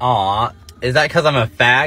Aw, is that because I'm a fag?